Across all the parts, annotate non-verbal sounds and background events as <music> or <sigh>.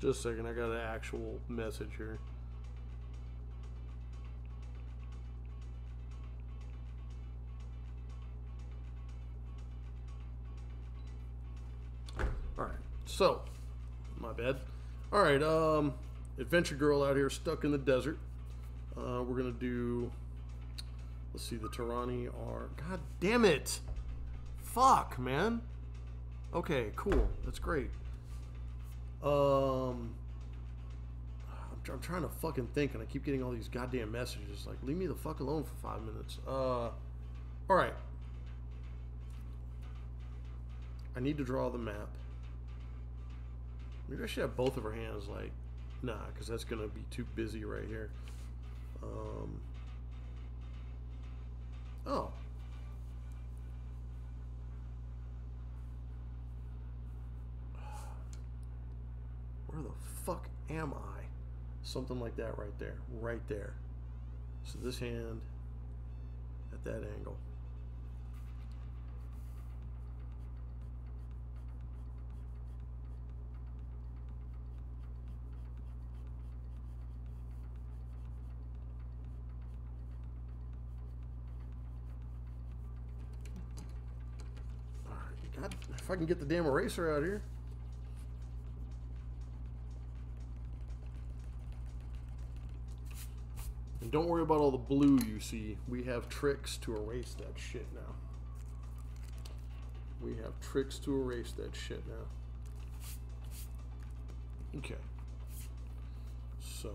Just a second, I got an actual message here. Alright, so, my bad. Alright, um, Adventure Girl out here stuck in the desert. Uh, we're gonna do, let's see, the Tarani are, god damn it! Fuck, man! Okay, cool, that's great. Um, I'm, I'm trying to fucking think, and I keep getting all these goddamn messages. Like, leave me the fuck alone for five minutes. Uh, all right. I need to draw the map. Maybe I should have both of her hands. Like, nah, because that's gonna be too busy right here. Um. Oh. Where the fuck am I? Something like that right there. Right there. So this hand at that angle. If I can get the damn eraser out here. Don't worry about all the blue you see. We have tricks to erase that shit now. We have tricks to erase that shit now. Okay. So.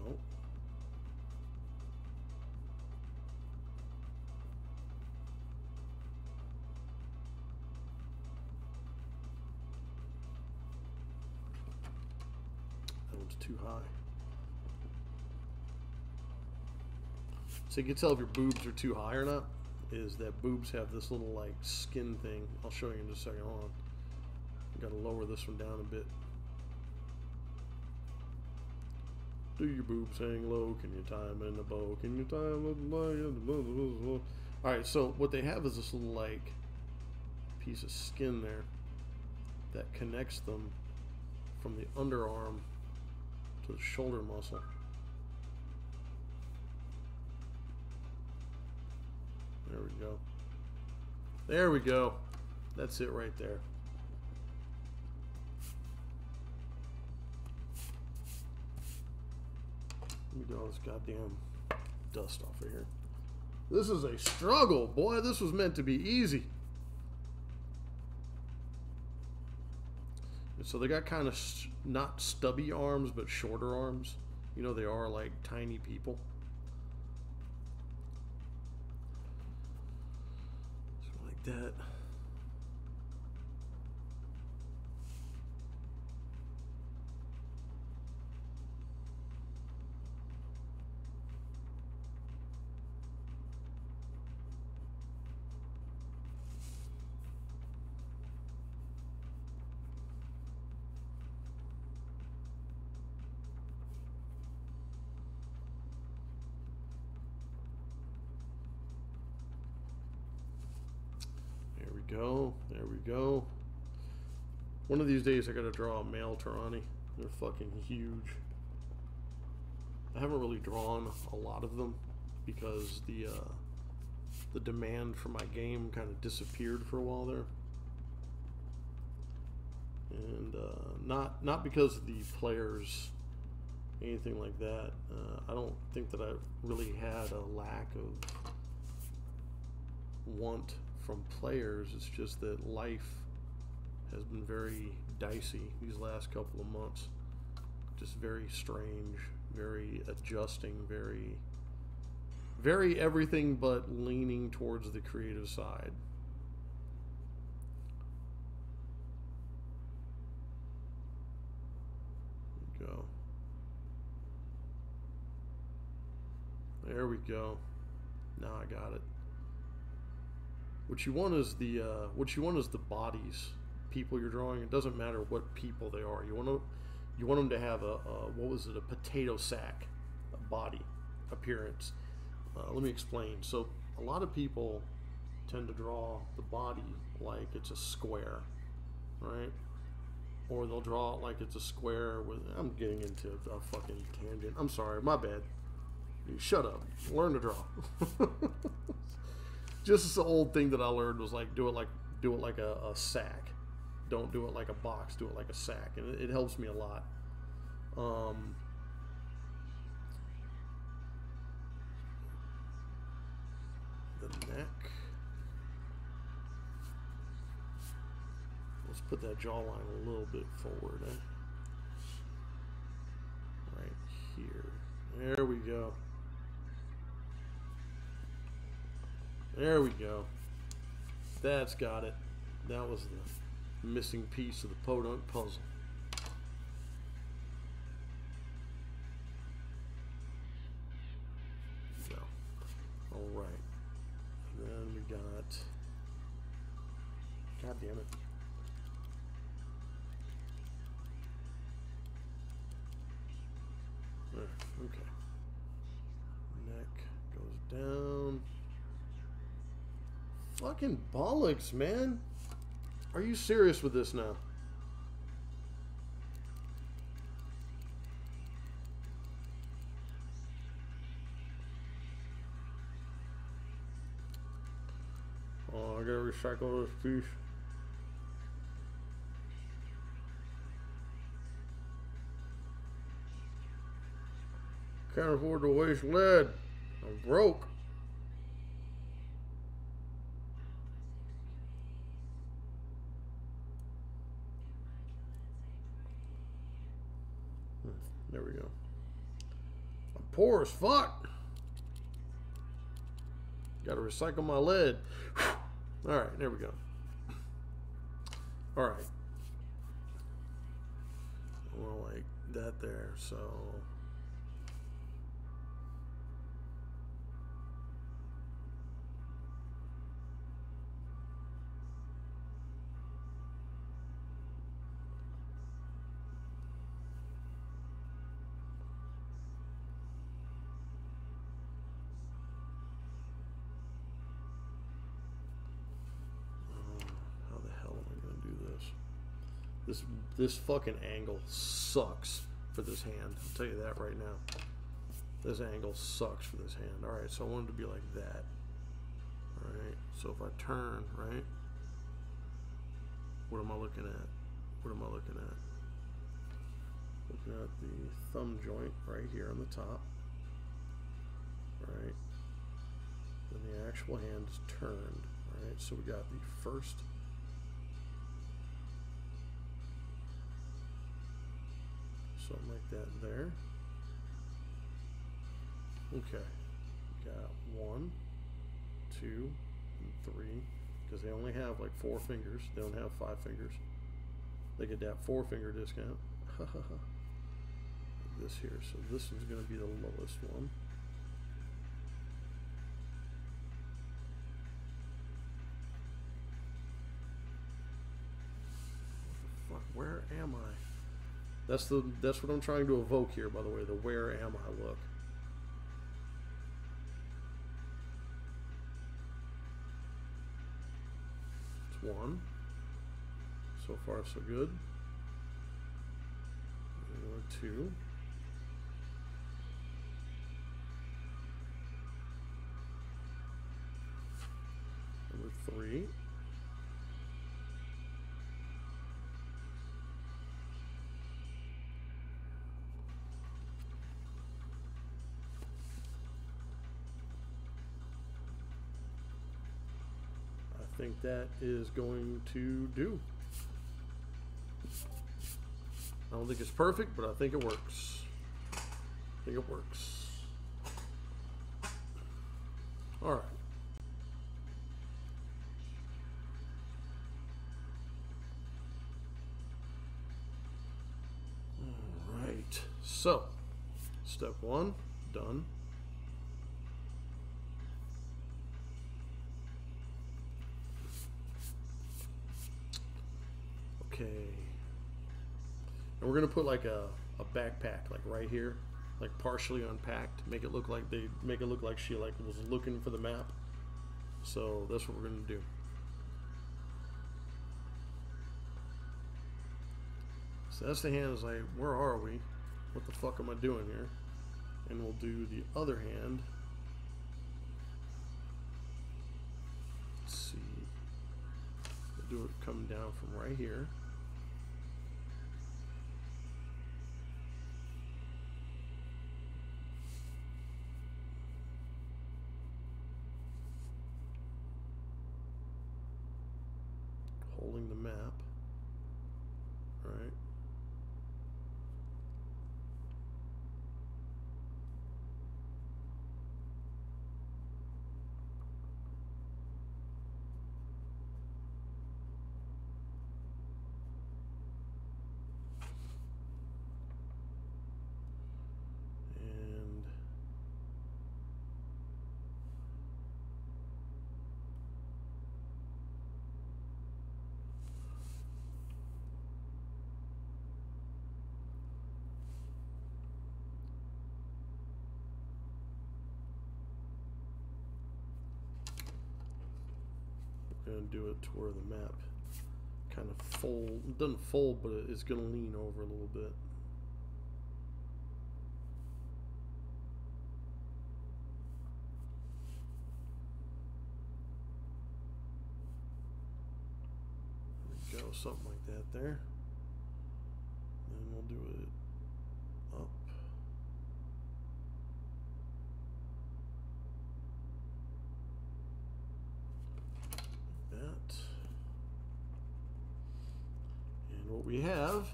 That one's too high. So you can tell if your boobs are too high or not. Is that boobs have this little like skin thing? I'll show you in just a second. Hold on. Got to lower this one down a bit. Do your boobs hang low? Can you tie them in a bow? Can you tie them? All right. So what they have is this little like piece of skin there that connects them from the underarm to the shoulder muscle. There we go. There we go. That's it right there. Let me get all this goddamn dust off of here. This is a struggle, boy. This was meant to be easy. So they got kind of not stubby arms, but shorter arms. You know, they are like tiny people. That. Go. There we go. One of these days I gotta draw a male Tarani. They're fucking huge. I haven't really drawn a lot of them because the uh, the demand for my game kind of disappeared for a while there. And uh, not not because of the players, anything like that. Uh, I don't think that I really had a lack of want from players. It's just that life has been very dicey these last couple of months. Just very strange, very adjusting, very, very everything but leaning towards the creative side. Go. There we go. Now I got it. What you want is the uh, what you want is the bodies, people you're drawing. It doesn't matter what people they are. You want to you want them to have a, a what was it a potato sack, a body appearance. Uh, let me explain. So a lot of people tend to draw the body like it's a square, right? or they'll draw it like it's a square with I'm getting into a fucking tangent. I'm sorry, my bad. You shut up. Learn to draw. <laughs> Just this old thing that I learned was like do it like do it like a, a sack. Don't do it like a box. Do it like a sack, and it, it helps me a lot. Um, the neck. Let's put that jawline a little bit forward. Eh? Right here. There we go. There we go. That's got it. That was the missing piece of the podunk puzzle. Fucking bollocks, man. Are you serious with this now? Oh, I gotta recycle this piece. Can't afford to waste lead. I'm broke. Hmm, There we go. I'm poor as fuck. Got to recycle my lead. All right, there we go. All right. Well, like that there. So. This fucking angle sucks for this hand. I'll tell you that right now. This angle sucks for this hand. Alright, so I want it to be like that. Alright, so if I turn, right? What am I looking at? What am I looking at? Looking at the thumb joint right here on the top. Right? Then the actual hand is turned. Alright, so we got the first something like that there. Okay. Got one, two, and three. Because they only have like four fingers. They don't have five fingers. They get that four finger discount. <laughs> this here. So this is going to be the lowest one. What? Where am I? That's the that's what I'm trying to evoke here, by the way, the where am I look. It's one. So far so good. Number two. Number three. Think that is going to do. I don't think it's perfect, but I think it works. I think it works. All right. All right. So, step one, done. And we're gonna put like a, a backpack like right here, like partially unpacked, make it look like they make it look like she like was looking for the map. So that's what we're gonna do. So that's the hand is like, where are we? What the fuck am I doing here? And we'll do the other hand. Let's see. We'll do it coming down from right here. holding the map. Right. And We're gonna do it to where the map kind of fold doesn't fold but it's gonna lean over a little bit. There we go, something like that there. Then we'll do it up. that. And what we have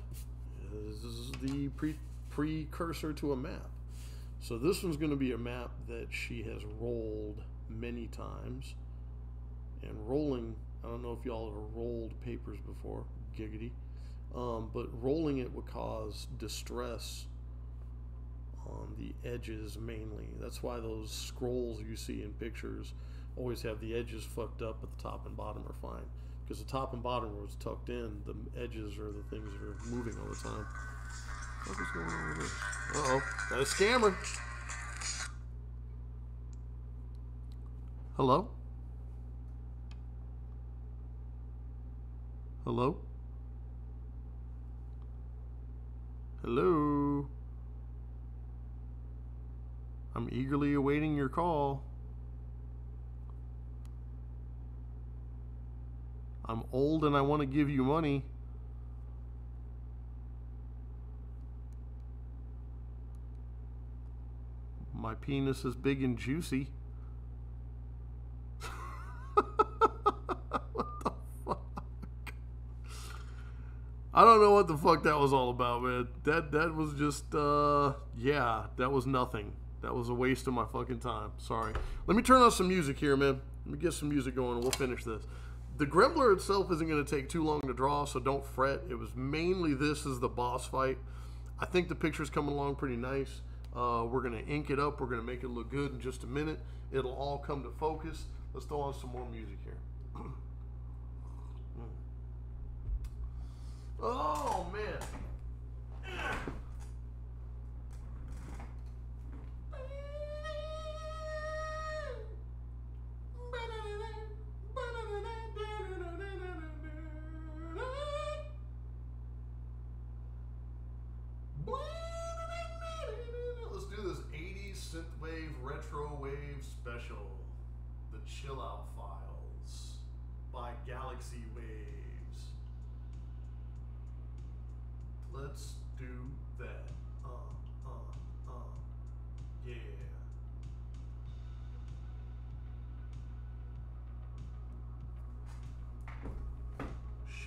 is the pre precursor to a map. So this one's going to be a map that she has rolled many times. And rolling, I don't know if y'all have rolled papers before, giggity. Um, but rolling it would cause distress on the edges mainly. That's why those scrolls you see in pictures always have the edges fucked up, but the top and bottom are fine. Because the top and bottom was tucked in, the edges are the things that are moving all the time. What is going on with this? Uh oh, got a scammer. Hello? Hello? Hello? I'm eagerly awaiting your call. I'm old and I want to give you money. My penis is big and juicy. <laughs> what the fuck? I don't know what the fuck that was all about, man. That that was just uh yeah, that was nothing. That was a waste of my fucking time. Sorry. Let me turn on some music here, man. Let me get some music going and we'll finish this. The Gremlin itself isn't going to take too long to draw, so don't fret. It was mainly this is the boss fight. I think the picture's coming along pretty nice. Uh, we're going to ink it up. We're going to make it look good in just a minute. It'll all come to focus. Let's throw on some more music here. <clears throat> oh, man.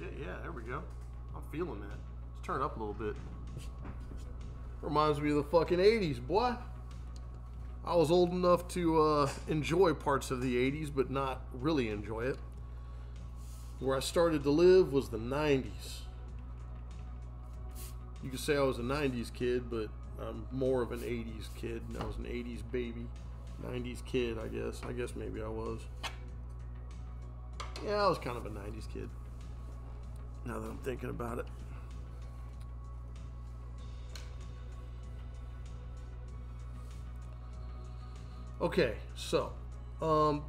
Shit, yeah, there we go. I'm feeling that. Let's turn it up a little bit. Reminds me of the fucking 80s, boy. I was old enough to uh, enjoy parts of the 80s, but not really enjoy it. Where I started to live was the 90s. You could say I was a 90s kid, but I'm more of an 80s kid. I was an 80s baby. 90s kid, I guess. I guess maybe I was. Yeah, I was kind of a 90s kid. Now that I'm thinking about it. Okay, so um,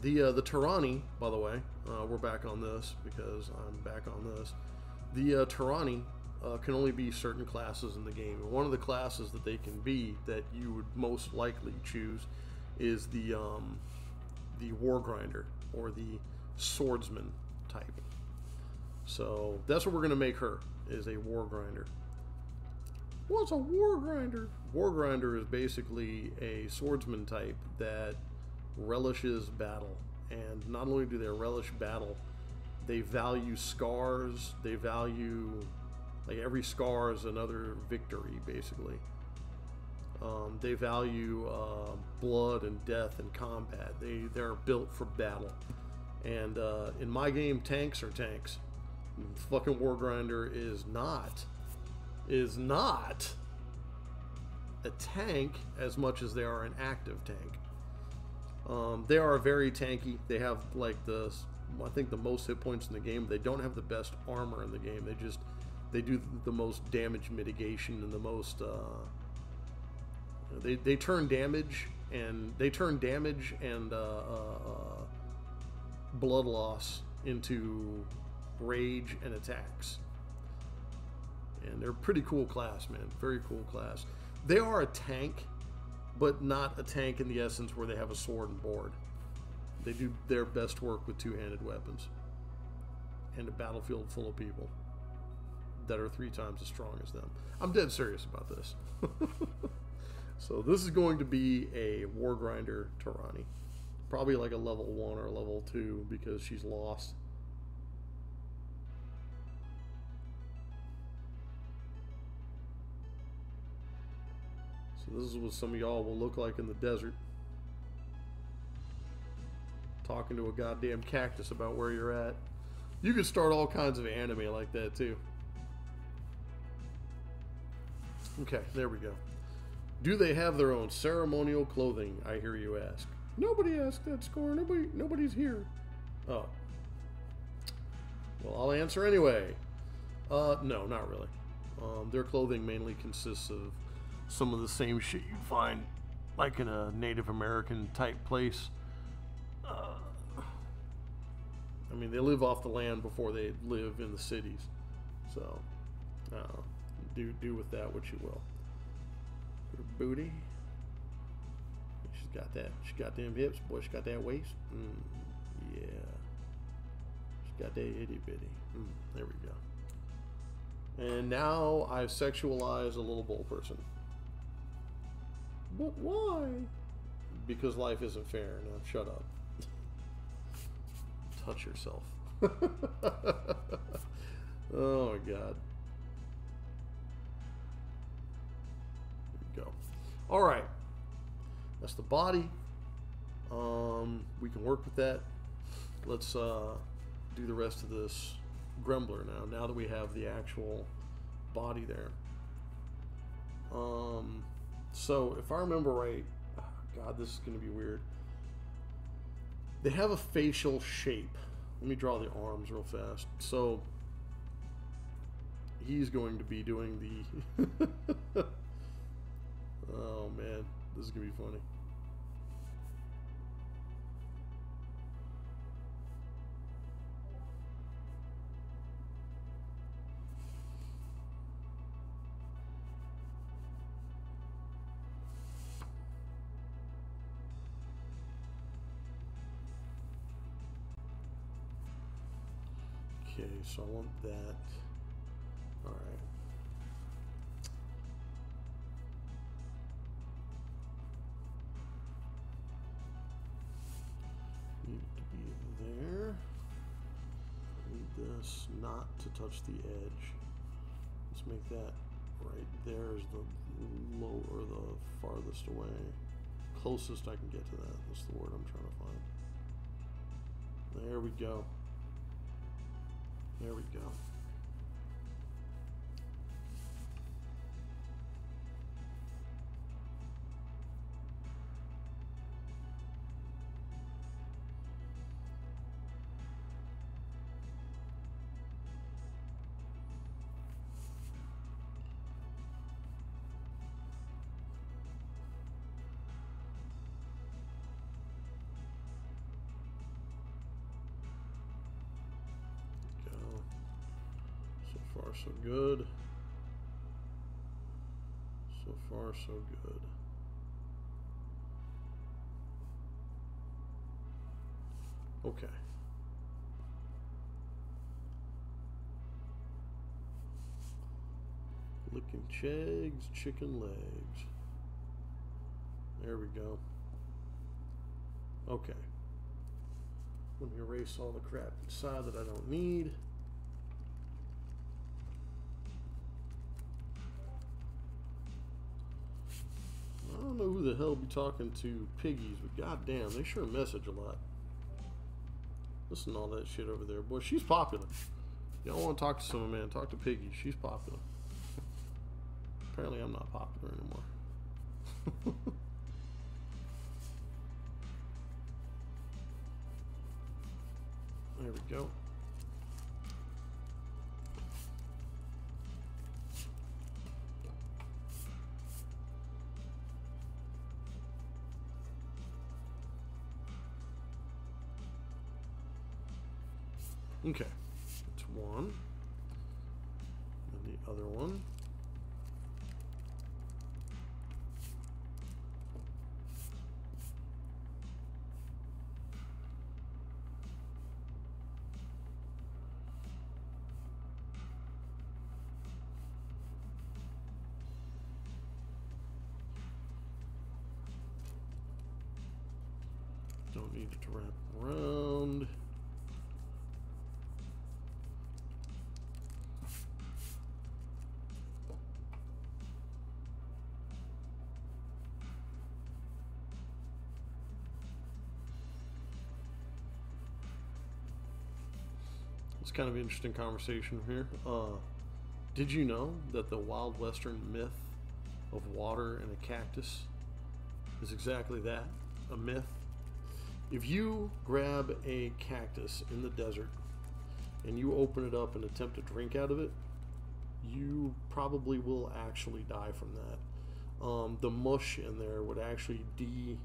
the uh, the Tarani, by the way, uh, we're back on this because I'm back on this. the uh, Tyranni uh, can only be certain classes in the game. One of the classes that they can be that you would most likely choose is the um, the War Grinder or the Swordsman type. So that's what we're going to make her is a War Grinder. What's a War Grinder? War Grinder is basically a swordsman type that relishes battle. And not only do they relish battle, they value scars, they value like every scar is another victory, basically. Um, they value uh, blood and death and combat. They they're built for battle. And uh, in my game, tanks are tanks. Fucking War Grinder is not is not a tank as much as they are an active tank. Um, they are very tanky. They have like the I think the most hit points in the game. They don't have the best armor in the game. They just they do the most damage mitigation and the most. Uh, they they turn damage and they turn damage and uh, uh, uh, blood loss into rage and attacks. And they're pretty cool class, man. Very cool class. They are a tank, but not a tank in the essence where they have a sword and board. They do their best work with two-handed weapons and a battlefield full of people that are three times as strong as them. I'm dead serious about this. <laughs> so this is going to be a War Grinder Tyranni. Probably like a level 1 or level 2 because she's lost. So this is what some of y'all will look like in the desert. Talking to a goddamn cactus about where you're at. You could start all kinds of anime like that too. Okay, there we go. Do they have their own ceremonial clothing? I hear you ask. Nobody asked that score. Nobody, nobody's here. Oh. Well, I'll answer anyway. Uh, no, not really. Um, their clothing mainly consists of some of the same shit you'd find like in a Native American type place. Uh, I mean, they live off the land before they live in the cities. So, uh, do do with that what you will. Booty. She's got that. She got them hips. Boy, she got that waist. Mm, yeah. She's got that itty bitty. Mm, there we go. And now I've sexualized a little bull person. But why? Because life isn't fair. Now shut up. <laughs> Touch yourself. <laughs> oh my god. There you go. All right. That's the body. Um, we can work with that. Let's uh, do the rest of this Grumbler now, now that we have the actual body there. Um, so, if I remember right, oh God, this is going to be weird. They have a facial shape. Let me draw the arms real fast. So, he's going to be doing the. <laughs> oh man, this is to be funny. Okay, so I want that. The edge. Let's make that right there is the low or the farthest away. Closest I can get to that. That's the word I'm trying to find. There we go. There we go. So good. So far, so good. Okay. Licking chegs, chicken legs. There we go. Okay. Let me erase all the crap inside that I don't need. I don't know who the hell be talking to piggies, but goddamn, they sure message a lot. Listen to all that shit over there. Boy, she's popular. Y'all want to talk to someone, man, talk to Piggy. She's popular. Apparently I'm not popular anymore. <laughs> there we go. Okay, kind of interesting conversation here. Uh, did you know that the wild western myth of water and a cactus is exactly that a myth? If you grab a cactus in the desert and you open it up and attempt to drink out of it, you probably will actually die from that. Um, the mush in there would actually de.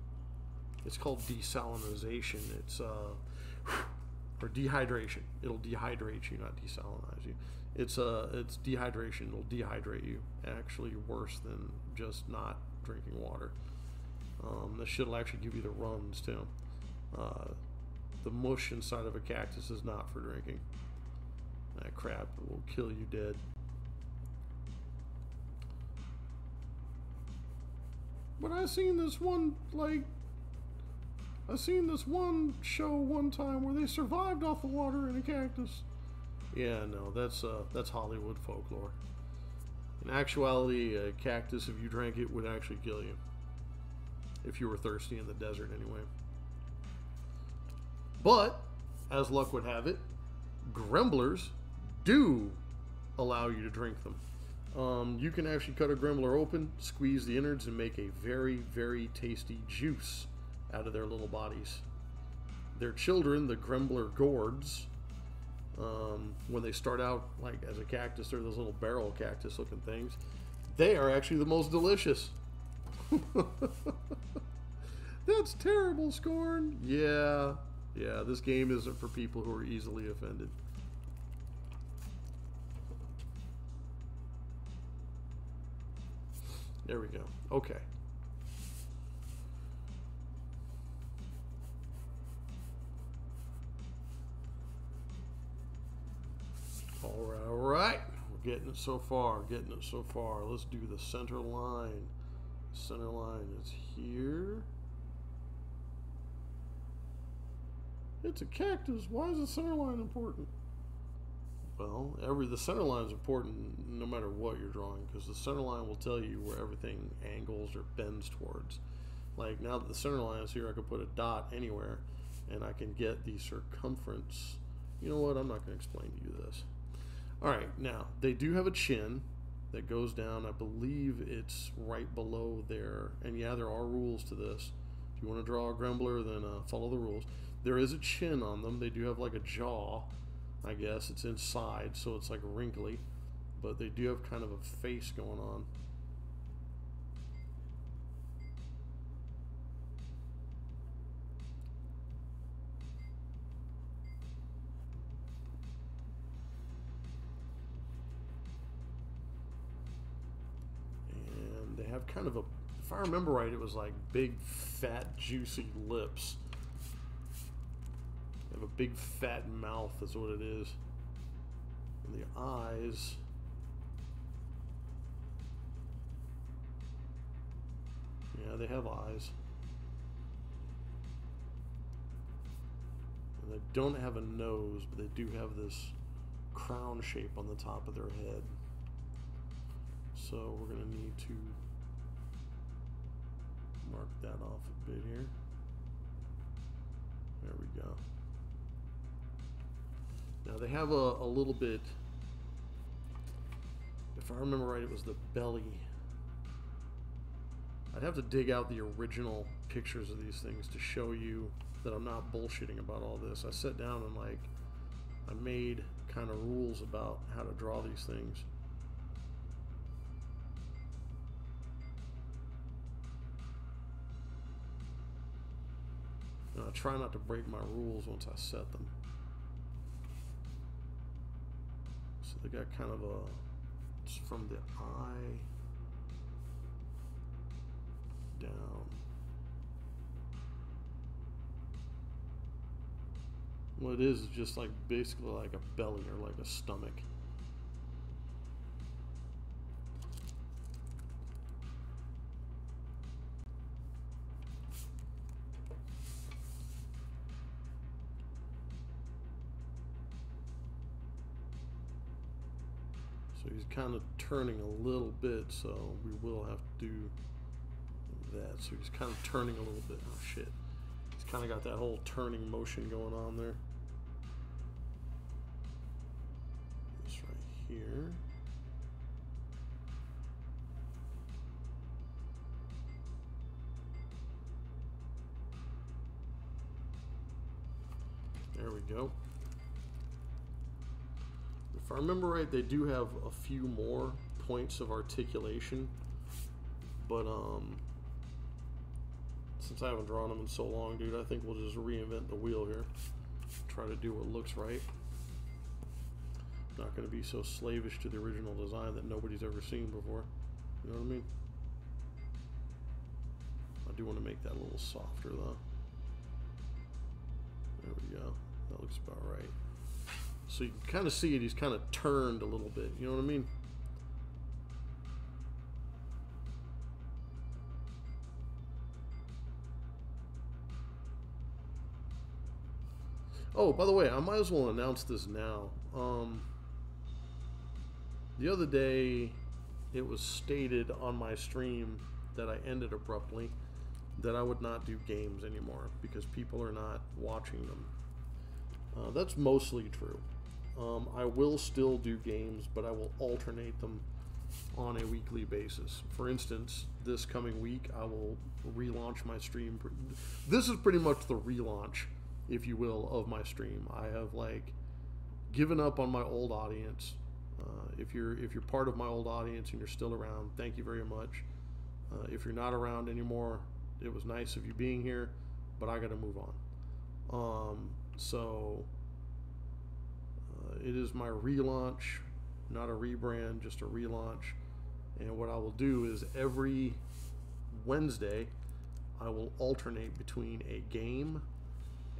It's called desalinization. It's uh, or dehydration. It'll dehydrate you, not desalinize you. It's uh, it's dehydration. It'll dehydrate you. Actually, worse than just not drinking water. Um, this shit will actually give you the runs too. Uh, the mush inside of a cactus is not for drinking. That crap will kill you dead. But I seen this one like I seen this one show one time where they survived off the water in a cactus. Yeah, no, that's uh, that's Hollywood folklore. In actuality, a cactus, if you drank it, would actually kill you. If you were thirsty in the desert, anyway. But, as luck would have it, gremblers do allow you to drink them. Um, you can actually cut a grembler open, squeeze the innards, and make a very, very tasty juice out of their little bodies. Their children, the grembler gourds, um, when they start out like as a cactus, they're those little barrel cactus looking things. They are actually the most delicious. <laughs> That's terrible, Scorn. Yeah, yeah, this game isn't for people who are easily offended. There we go. Okay. All right, all right. We're getting it so far, getting it so far. Let's do the center line. Center line is here. It's a cactus. Why is the center line important? Well, every the center line is important no matter what you're drawing because the center line will tell you where everything angles or bends towards. Like now that the center line is here, I can put a dot anywhere and I can get the circumference. You know what? I'm not going to explain to you this. All right, now they do have a chin that goes down. I believe it's right below there. And yeah, there are rules to this. If you want to draw a grumbler, then uh, follow the rules. There is a chin on them. They do have like a jaw, I guess. It's inside, so it's like wrinkly. But they do have kind of a face going on. Kind of a, if I remember right, it was like big, fat, juicy lips. They have a big, fat mouth, is what it is. And the eyes. Yeah, they have eyes. And they don't have a nose, but they do have this crown shape on the top of their head. So we're going to need to mark that off a bit here. There we go. Now they have a, a little bit, if I remember right, it was the belly. I'd have to dig out the original pictures of these things to show you that I'm not bullshitting about all this. I sat down and like, I made kind of rules about how to draw these things. Try not to break my rules once I set them. So they got kind of a, it's from the eye down. What it is is just like basically like a belly or like a stomach. Kind of turning a little bit, so we will have to do that. So he's kind of turning a little bit. Oh shit. He's kind of got that whole turning motion going on there. This right here. There we go. If I remember right, they do have a few more points of articulation, but um, since I haven't drawn them in so long, dude, I think we'll just reinvent the wheel here. Try to do what looks right. Not going to be so slavish to the original design that nobody's ever seen before. You know what I mean? I do want to make that a little softer though. There we go. That looks about right. So you can kind of see it, he's kind of turned a little bit. You know what I mean? Oh, by the way, I might as well announce this now. Um, the other day, it was stated on my stream that I ended abruptly that I would not do games anymore because people are not watching them. Uh, that's mostly true. Um, I will still do games, but I will alternate them on a weekly basis. For instance, this coming week, I will relaunch my stream. This is pretty much the relaunch if you will, of my stream. I have like given up on my old audience. Uh, if you're if you're part of my old audience and you're still around, thank you very much. Uh, if you're not around anymore, it was nice of you being here, but I got to move on. Um, so Uh, it is my relaunch, not a rebrand, just a relaunch. And what I will do is every Wednesday, I will alternate between a game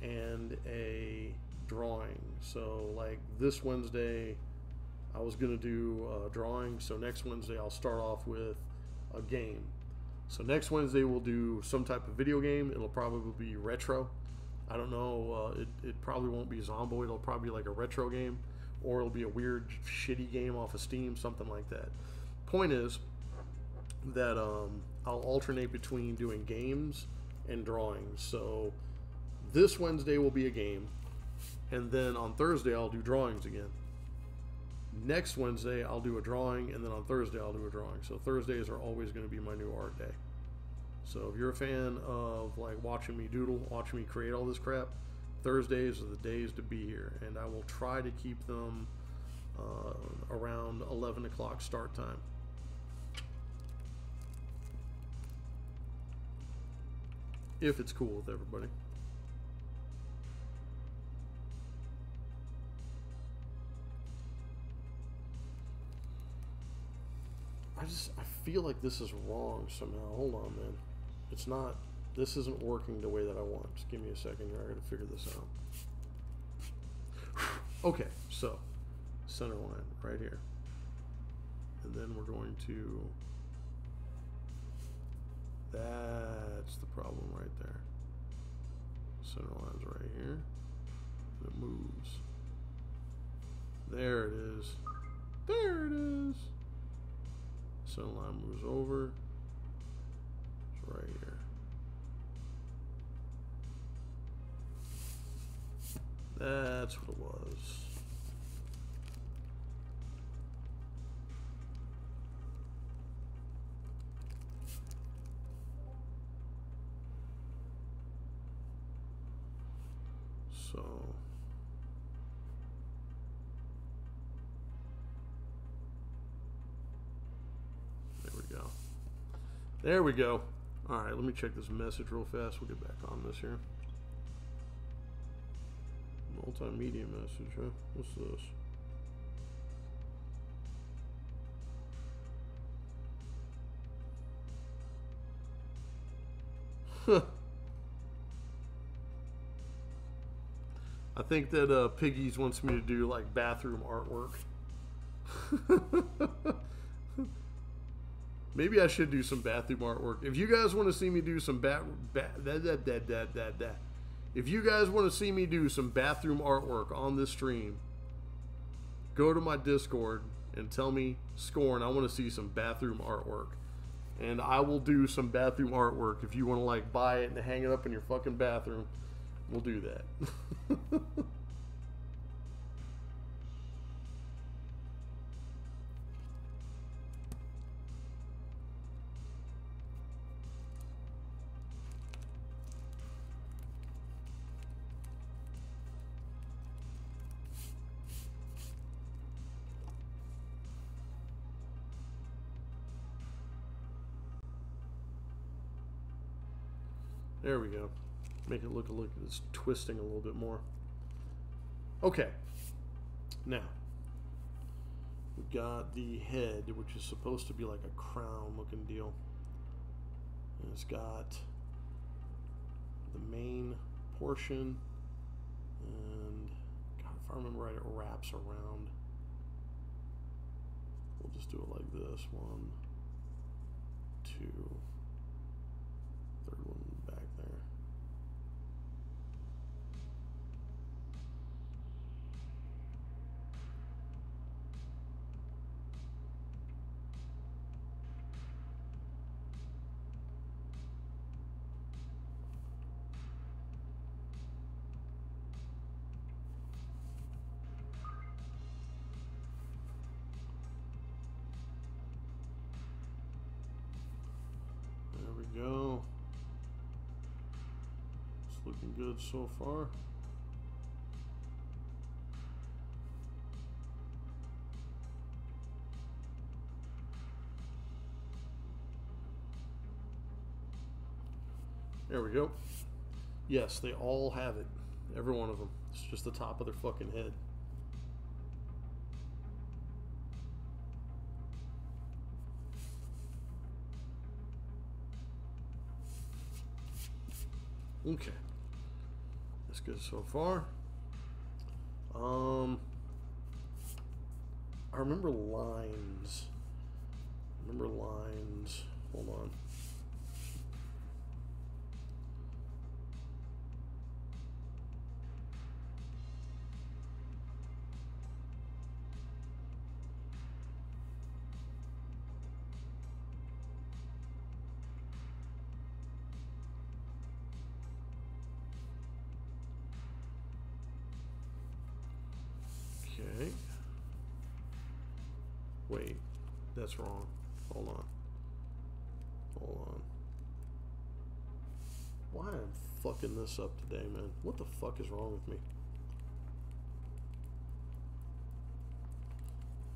and a drawing. So, like this Wednesday, I was going to do a drawing. So, next Wednesday, I'll start off with a game. So, next Wednesday, we'll do some type of video game. It'll probably be retro. I don't know. Uh, it, it probably won't be Zomboid. It'll probably be like a retro game, or it'll be a weird, shitty game off of Steam, something like that. Point is that um, I'll alternate between doing games and drawings. So, this Wednesday will be a game, and then on Thursday I'll do drawings again. Next Wednesday I'll do a drawing, and then on Thursday I'll do a drawing. So Thursdays are always going to be my new art day. So if you're a fan of like watching me doodle, watching me create all this crap, Thursdays are the days to be here, and I will try to keep them uh, around 11 o'clock start time. If it's cool with everybody. I just I feel like this is wrong somehow. Hold on, man. It's not. This isn't working the way that I want. Just give me a second here. I got to figure this out. <sighs> okay, so center line right here, and then we're going to. That's the problem right there. Center line's right here. It moves. There it is. There it is. Center line moves over. Right here. That's what it was. So there we go. There we go. All right, let me check this message real fast. We'll get back on this here. Multimedia message, huh? What's this? Huh. I think that uh, Piggies wants me to do like bathroom artwork. <laughs> Maybe I should do some bathroom artwork. If you guys want to see me do some bat, bat that, that, that, that, that, that. If you guys want to see me do some bathroom artwork on this stream, go to my Discord and tell me, Scorn, I want to see some bathroom artwork. And I will do some bathroom artwork if you want to like buy it and hang it up in your fucking bathroom. We'll do that. <laughs> There we go. Make it look like it's twisting a little bit more. Okay. Now, we've got the head, which is supposed to be like a crown looking deal. And it's got the main portion. And, God, if I remember right, it wraps around. We'll just do it like this. One, two, third one good so far. There we go. Yes, they all have it. Every one of them. It's just the top of their fucking head. Okay. Good so far. Um I remember lines. I remember lines. Hold on. That's wrong. Hold on. Hold on. Why am I fucking this up today, man? What the fuck is wrong with me?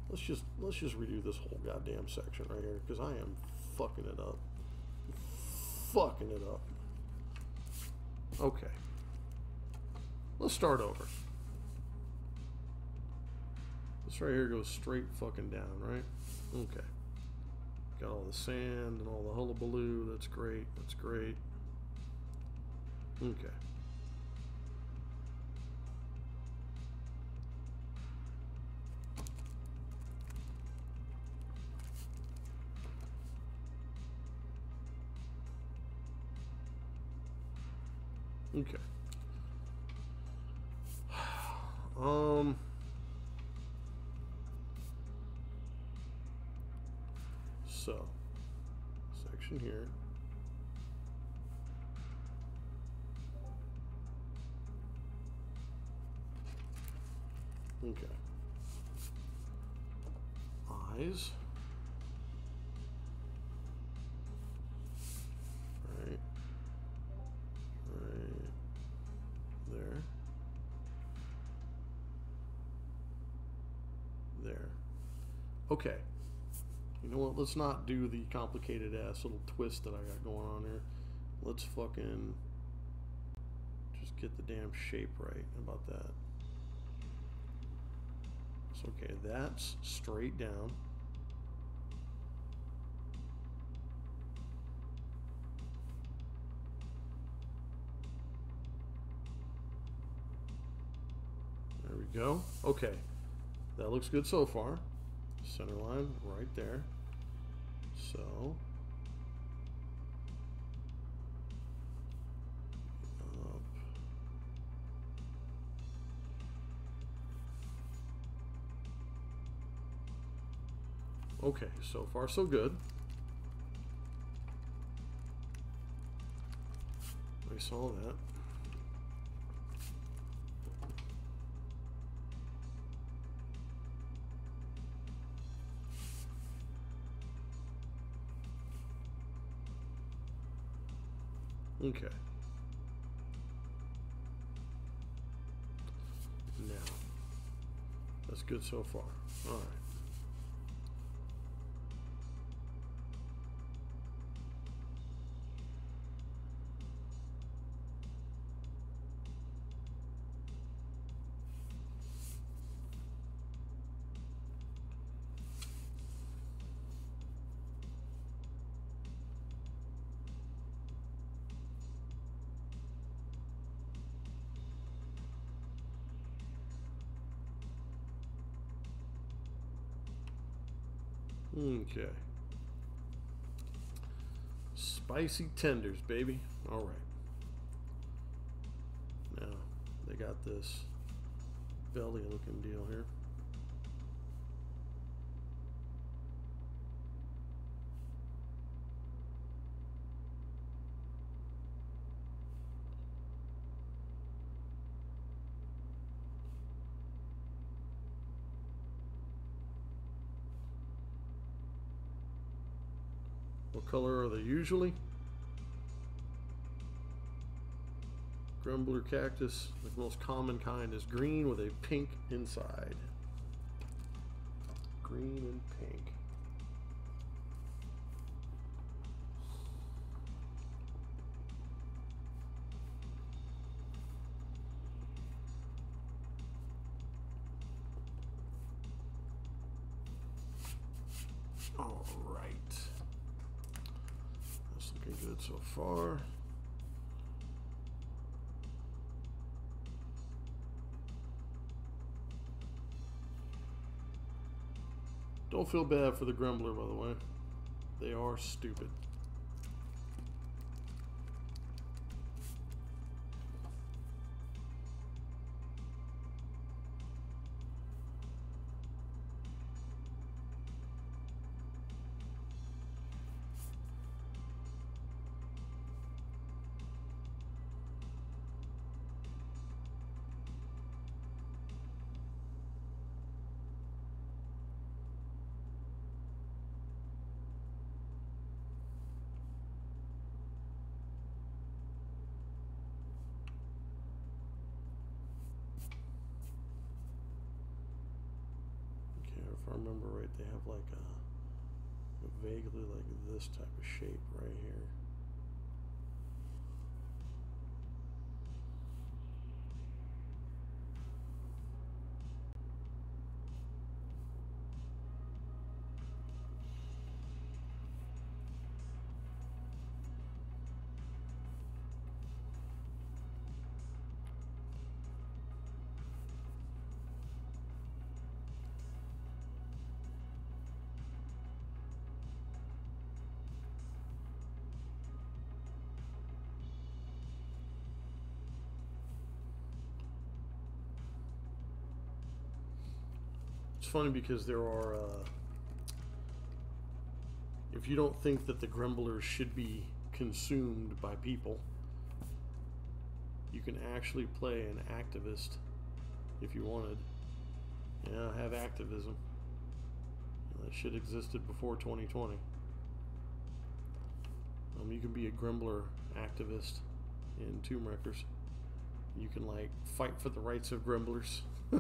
Let's just let's just redo this whole goddamn section right here because I am fucking it up. Fucking it up. Okay. Let's start over. This right here goes straight fucking down, right? Okay. Got all the sand and all the hullabaloo. That's great. That's great. Okay. Okay. <sighs> Um. So, section here. Okay. Eyes. Right. Right there. There. Okay. You know what? Let's not do the complicated ass little twist that I got going on here. Let's fucking just get the damn shape right. About that? So, okay, that's straight down. There we go. Okay. That looks good so far. Center line right there. So. Up. Okay, so far so good. We saw that. Okay. Now, that's good so far. All right. Okay. Spicy tenders, baby. All right. Now, they got this belly looking deal here. Color are they usually? Grumbler cactus, the most common kind, is green with a pink inside. Green and pink. Don't feel bad for the Grumbler, by the way. They are stupid. Vaguely like this type of shape right here. It's funny because there are. Uh, if you don't think that the Gremblers should be consumed by people, you can actually play an activist if you wanted. Yeah, have activism. That shit existed before 2020. Um, you can be a Grembler activist in Tomb Wreckers. You can like fight for the rights of Gremblers. <laughs>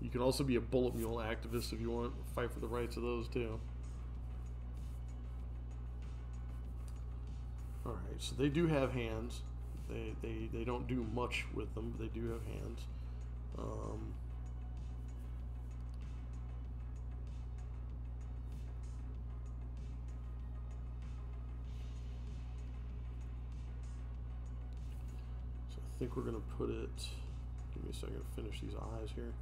you can also be a bullet mule activist if you want. Fight for the rights of those too. All right, so they do have hands. They they they don't do much with them. But they do have hands. Um, so I think we're gonna put it. Give me a second to finish these eyes here.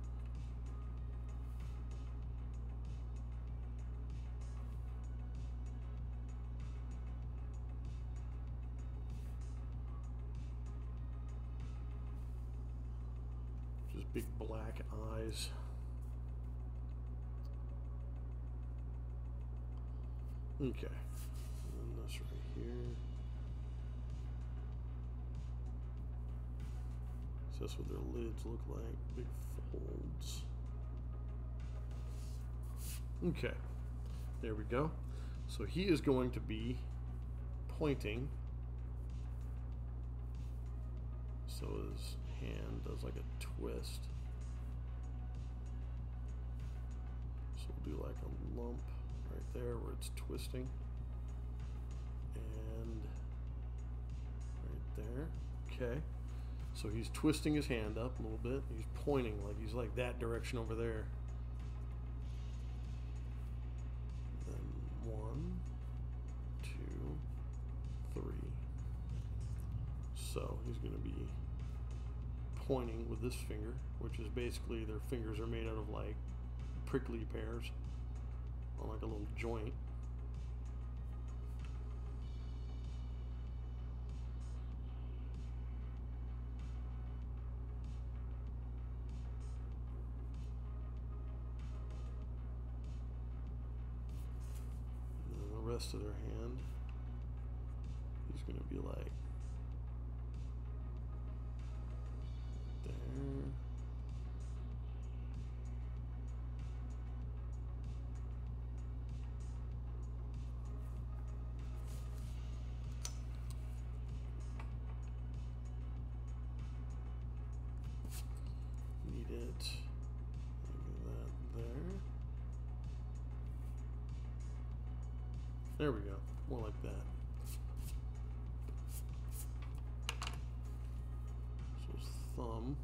Just big black eyes. Okay. And this right here. So that's what their lids look like. Big folds. Okay. There we go. So he is going to be pointing. So his hand does like a twist. So we'll do like a lump right there where it's twisting. And right there. Okay. So he's twisting his hand up a little bit. He's pointing like he's like that direction over there. Then one, two, three. So he's going to be pointing with this finger, which is basically their fingers are made out of like prickly pears on like a little joint. There we go. More like that. So thumb.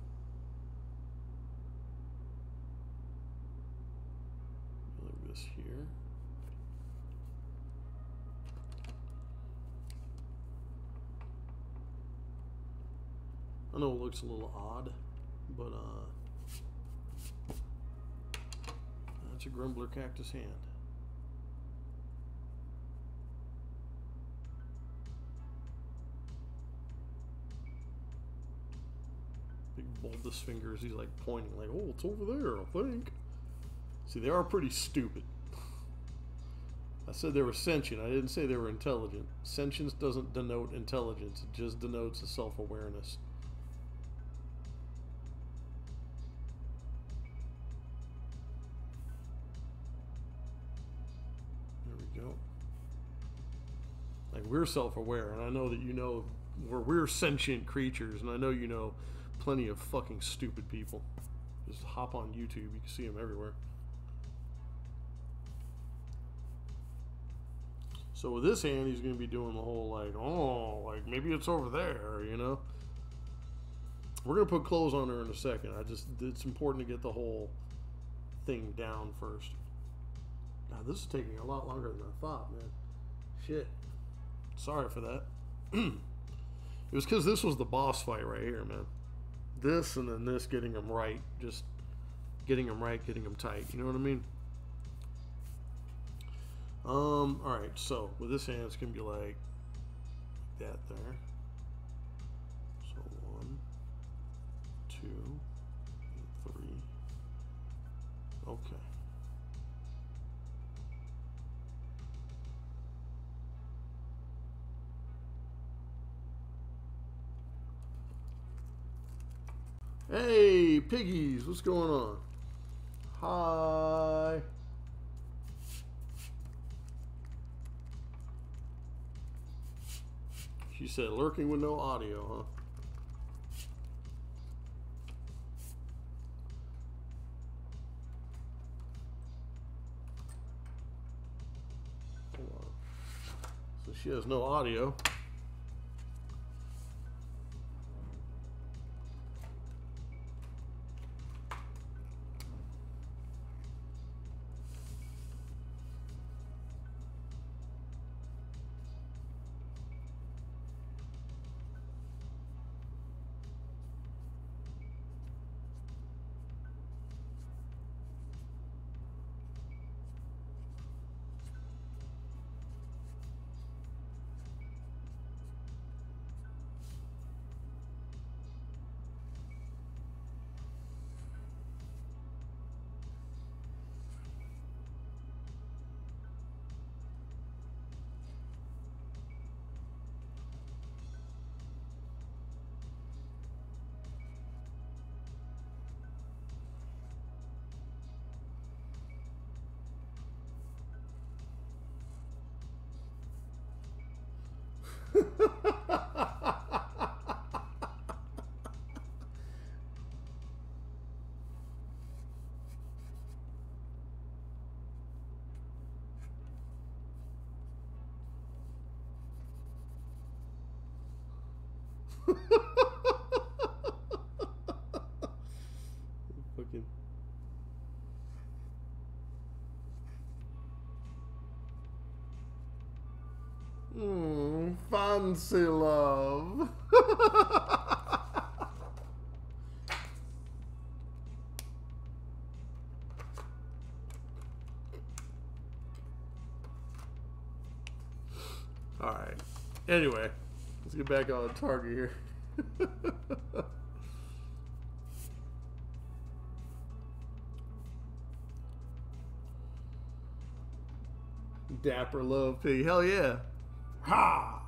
Like this here. I know it looks a little odd, but uh, that's a Grumbler cactus hand. Bulbous fingers. He's like pointing, like, "Oh, it's over there, I think." See, they are pretty stupid. I said they were sentient. I didn't say they were intelligent. Sentience doesn't denote intelligence. It just denotes a self-awareness. There we go. Like we're self-aware, and I know that you know we're we're sentient creatures, and I know you know plenty of fucking stupid people. Just hop on YouTube; you can see them everywhere. So with this hand, he's going to be doing the whole like, oh, like maybe it's over there, you know. We're going to put clothes on her in a second. I just it's important to get the whole thing down first. Now this is taking a lot longer than I thought, man. Shit. Sorry for that. <clears throat> it was because this was the boss fight right here, man. This and then this getting them right, just getting them right, getting them tight. You know what I mean? Um, alright, so with this hand, it's going to be like that there. So one, two, three. Okay. Hey, piggies, what's going on? Hi. She said lurking with no audio, huh? So she has no audio. Fucking. Hmm, fancy love. <laughs> All right. Anyway, let's get back on target here. <laughs> Dapper love pig. Hell yeah. Ha!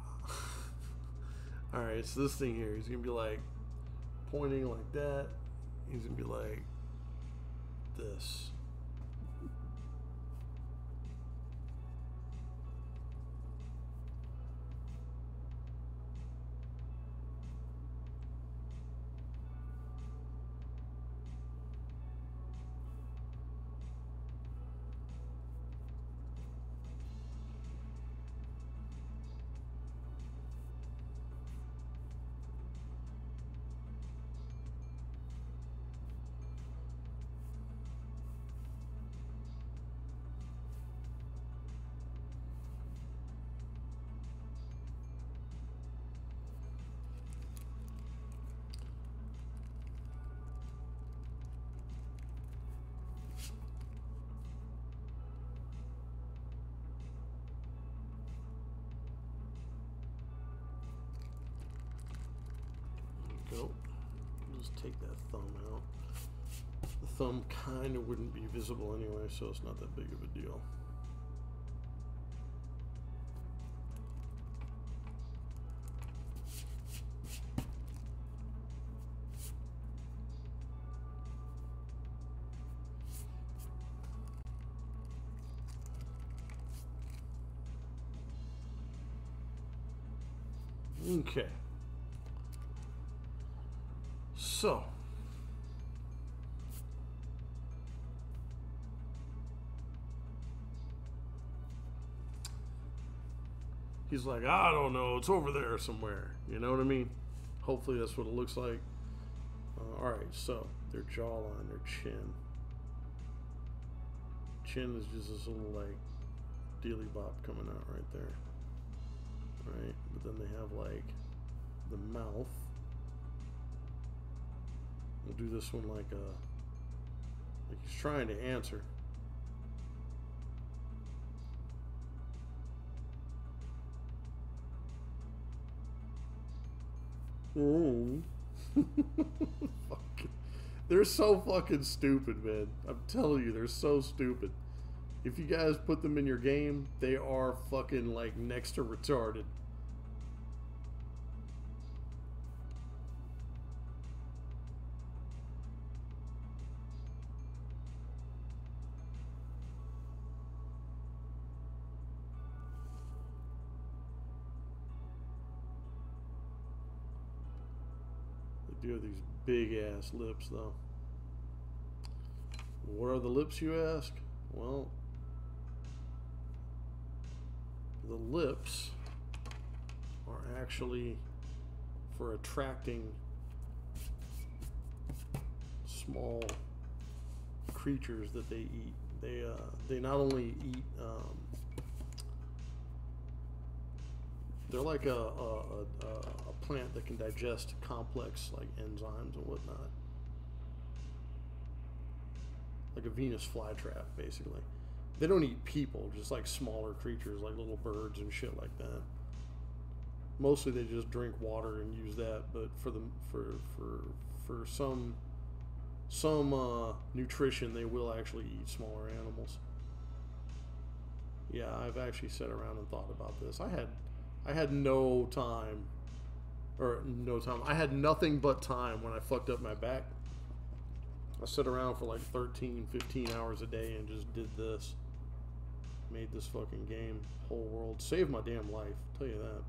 Alright, so this thing here, he's gonna be like pointing like that. He's gonna be like anyway, so it's not that big of a deal. Okay. So. He's like, I don't know, it's over there somewhere. You know what I mean? Hopefully that's what it looks like. Uh, all right, so their jawline, their chin. Chin is just this little like dealy bop coming out right there. Right? But then they have like the mouth. We'll do this one like a like he's trying to answer. <laughs> Fuck. they're so fucking stupid, man. I'm telling you, they're so stupid. If you guys put them in your game, they are fucking like next to retarded. Big ass lips, though. What are the lips, you ask? Well, the lips are actually for attracting small creatures that they eat. They uh, they not only eat. Um, they're like a, a, a, a plant that can digest complex like enzymes and whatnot, like a Venus flytrap, basically. They don't eat people, just like smaller creatures, like little birds and shit like that. Mostly, they just drink water and use that. But for the for for for some some uh, nutrition, they will actually eat smaller animals. Yeah, I've actually sat around and thought about this. I had I had no time, or no time. I had nothing but time when I fucked up my back. I sat around for like 13, 15 hours a day and just did this made this fucking game whole world. Saved my damn life, tell you that.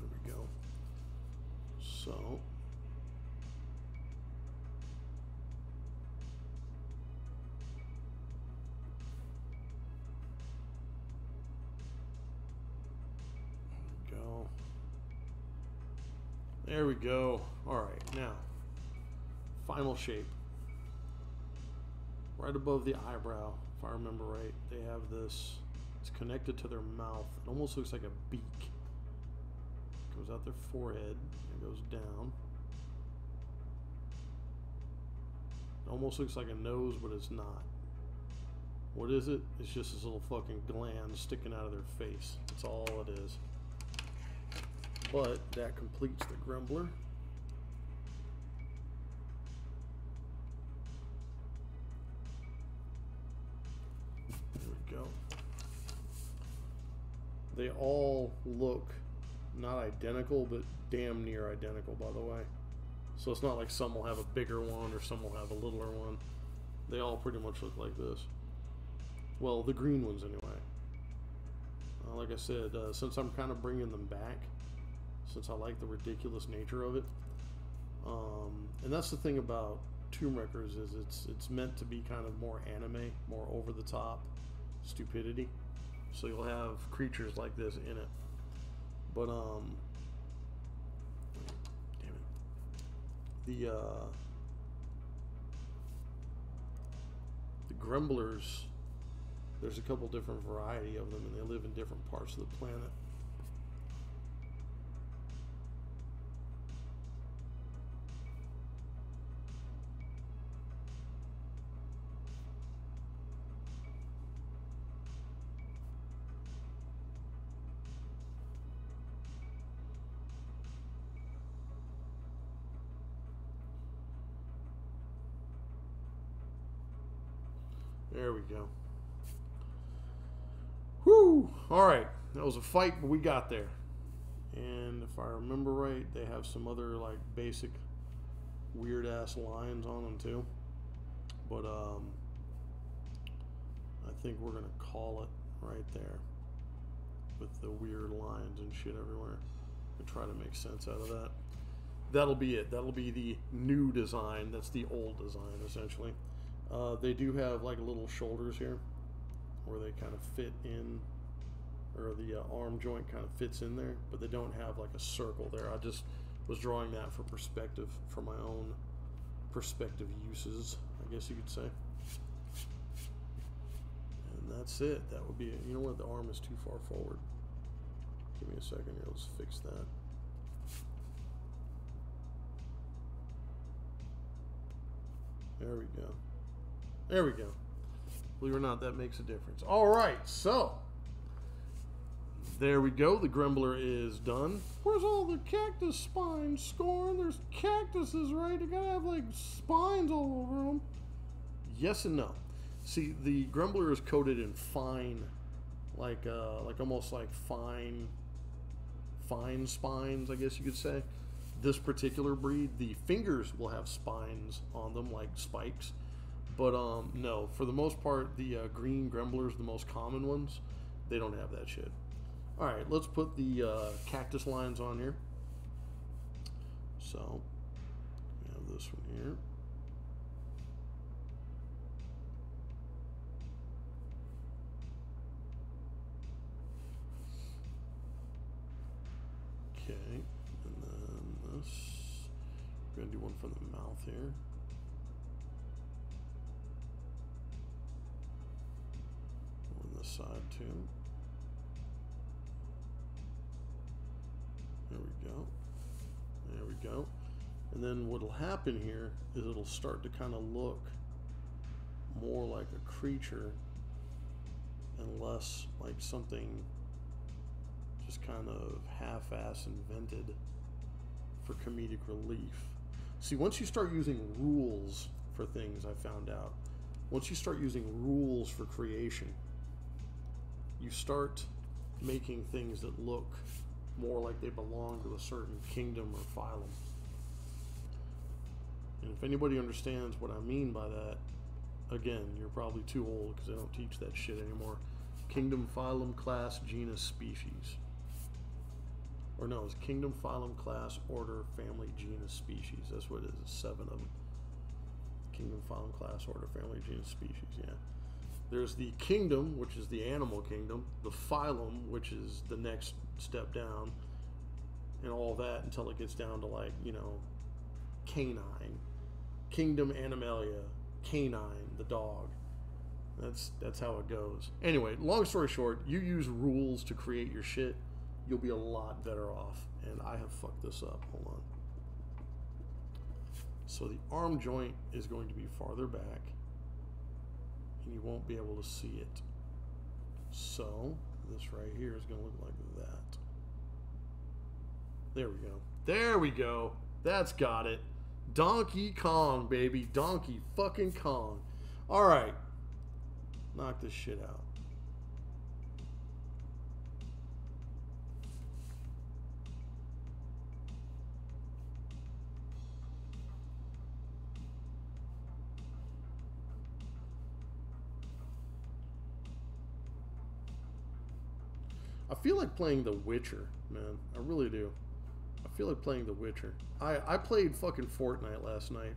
There we go. So There we go. Alright, now final shape right above the eyebrow, if I remember right, they have this. It's connected to their mouth. It almost looks like a beak. It goes out their forehead and goes down. It almost looks like a nose, but it's not. What is it? It's just this little fucking gland sticking out of their face. That's all it is. But that completes the Grumbler. There we go. They all look not identical, but damn near identical, by the way. So it's not like some will have a bigger one or some will have a littler one. They all pretty much look like this. Well, the green ones anyway. Uh, like I said, uh, since I'm kind of bringing them back, since I like the ridiculous nature of it, um, and that's the thing about Tomb Wreckers is it's it's meant to be kind of more anime, more over the top stupidity. So you'll have creatures like this in it. But um damn it. The uh the grumblers there's a couple different variety of them and they live in different parts of the planet. There we go. Whew! All right, that was a fight, but we got there. And if I remember right, they have some other like basic weird ass lines on them too. But um, I think we're gonna call it right there with the weird lines and shit everywhere and try to make sense out of that. That'll be it. That'll be the new design. That's the old design essentially. Uh, they do have like little shoulders here where they kind of fit in, or the uh, arm joint kind of fits in there, but they don't have like a circle there. I just was drawing that for perspective, for my own perspective uses, I guess you could say. And that's it. That would be it. You know what? The arm is too far forward. Give me a second here. Let's fix that. There we go. There we go. Believe it or not, that makes a difference. All right, so There we go. The Grumbler is done. Where's all the cactus spines, Scorn? There's cactuses, right? You gotta have, like, spines all over them. Yes and no. See, the Grumbler is coated in fine, like, uh, like almost like fine, fine spines, I guess you could say. This particular breed, the fingers will have spines on them, like spikes. But um, no, for the most part, the uh, green Grumblers, the most common ones, they don't have that shit. All right, let's put the uh, cactus lines on here. So, we have this one here. Okay, and then this. We're gonna do one from the mouth here. Side too. There we go. There we go. And then what'll happen here is it'll start to kind of look more like a creature and less like something just kind of half-ass invented for comedic relief. See, once you start using rules for things, I found out, once you start using rules for creation, you start making things that look more like they belong to a certain kingdom or phylum. And if anybody understands what I mean by that, again, you're probably too old because I don't teach that shit anymore. Kingdom, phylum, class, genus, species. Or no, it's kingdom, phylum, class, order, family, genus, species. That's what it is. It's seven of them. Kingdom, phylum, class, order, family, genus, species. Yeah. There's the kingdom, which is the animal kingdom, the phylum, which is the next step down, and all that until it gets down to like, you know, canine. Kingdom Animalia, canine, the dog. That's that's how it goes. Anyway, long story short, you use rules to create your shit, you'll be a lot better off. And I have fucked this up. Hold on. So the arm joint is going to be farther back you won't be able to see it. So this right here is going to look like that. There we go. There we go. That's got it. Donkey Kong, baby. Donkey fucking Kong. All right. Knock this shit out. I feel like playing The Witcher, man. I really do. I feel like playing The Witcher. I, I played fucking Fortnite last night,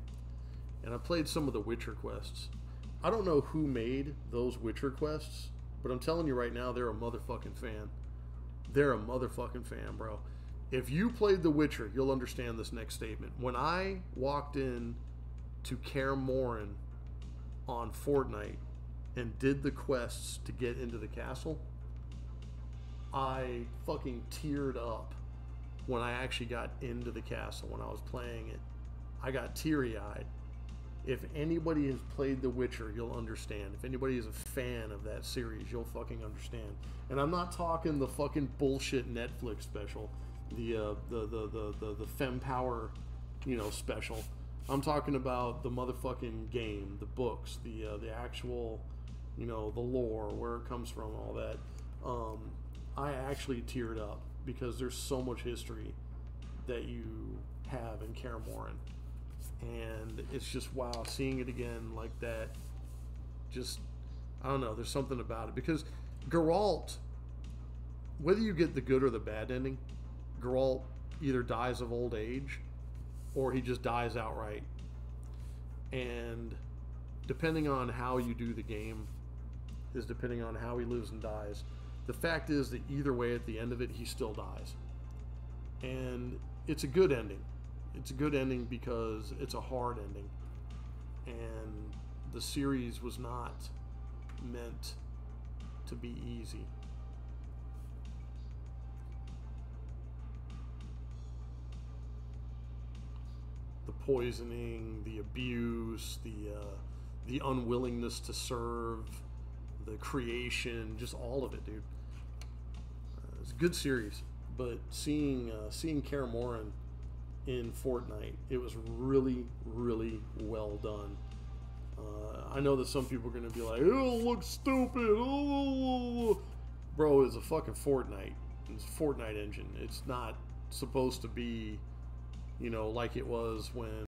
and I played some of the Witcher quests. I don't know who made those Witcher quests, but I'm telling you right now, they're a motherfucking fan. They're a motherfucking fan, bro. If you played The Witcher, you'll understand this next statement. When I walked in to Kaer Morhen on Fortnite and did the quests to get into the castle, I fucking teared up when I actually got into the castle when I was playing it. I got teary eyed. If anybody has played The Witcher, you'll understand. If anybody is a fan of that series, you'll fucking understand. And I'm not talking the fucking bullshit Netflix special, the uh, the, the the the the Fem Power, you know, special. I'm talking about the motherfucking game, the books, the uh, the actual, you know, the lore, where it comes from, all that. Um, I actually teared up because there's so much history that you have in Kaer. And it's just wow, seeing it again like that. Just, I don't know, there's something about it. Because Geralt, whether you get the good or the bad ending, Geralt either dies of old age or he just dies outright. And depending on how you do the game, is depending on how he lives and dies the fact is that either way, at the end of it, he still dies. And it's a good ending. It's a good ending because it's a hard ending. And the series was not meant to be easy. The poisoning, the abuse, the uh, the unwillingness to serve, the creation, just all of it, dude good series, but seeing uh, seeing Kaer Morhen in Fortnite, it was really really well done. Uh, I know that some people are going to be like, "It'll look stupid." Oh. <laughs> Bro, it's a fucking Fortnite. It's a Fortnite engine. It's not supposed to be, you know, like it was when